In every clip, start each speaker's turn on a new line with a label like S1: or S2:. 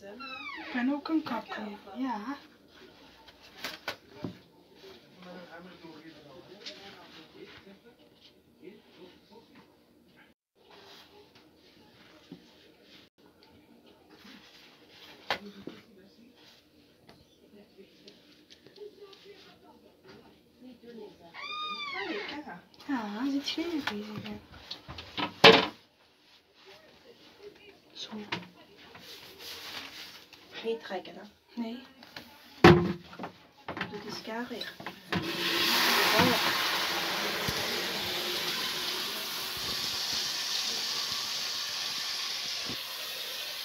S1: Ik ben ook een katlever, ja. Ja, zit geen bezig. Zo,
S2: Geen trekken, hè?
S1: nee.
S2: Doe die schaar weer.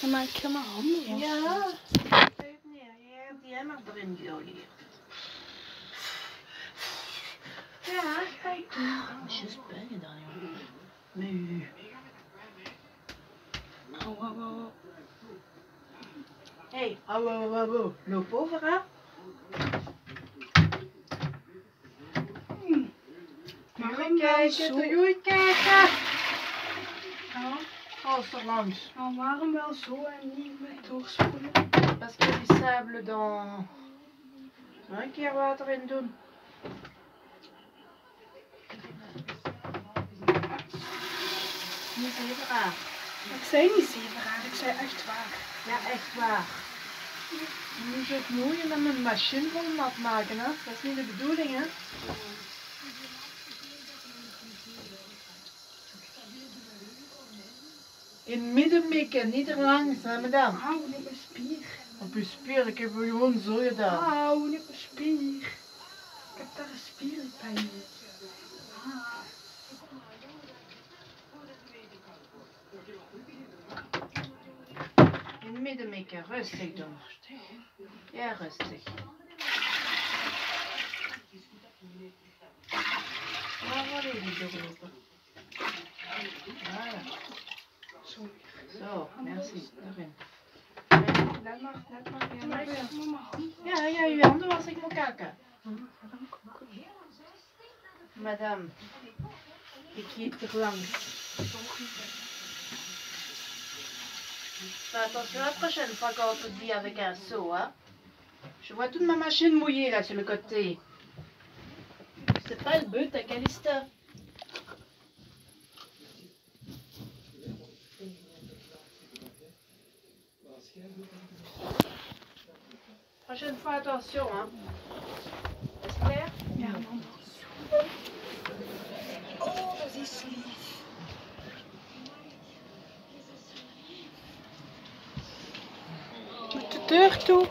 S1: Dan maak ik mijn handen los.
S2: Ja. Nee, je hebt die helemaal erin geolierd. Ja, kijk. Just ben je dan, joh. Nee.
S1: Au, au, au.
S2: Hé, hey, au, au, au. Loop over, hè.
S1: Waarom
S2: Doei
S1: wel
S2: kijken,
S1: zo?
S2: doei kijken.
S1: Ja,
S2: Als er langs.
S1: maar waarom wel zo en niet met doorspoelen?
S2: Parce qu'il y a du sable dans... Een keer water in doen. Niet even raar.
S1: Ik zei niet zeven raar, ik zei echt waar.
S2: Ja, echt waar. Je moet het mooie met mijn machine vol nat maken, hè. Dat is niet de bedoeling, hè. In midden mikken, niet er langs, hè, madame.
S1: Auw, niet mijn spier.
S2: Op je spier, ik heb gewoon zo gedaan.
S1: Auw, niet mijn spier. Ik heb daar een spierpijn. Ah.
S2: Het midden mikken, rustig doen. Ja, rustig. Doorlopen?
S1: Zo.
S2: Merci. Daarin.
S1: Let maar, maar. Ja.
S2: Ja, ja, uw handen was ik moet kijken. Madame, ik giet er langs. Fais attention la prochaine fois quand on te dit avec un seau, hein. Je vois toute ma machine mouillée là sur le côté. C'est pas le but, à Calista. Prochaine fois, attention, hein.
S1: Oh, deur toe.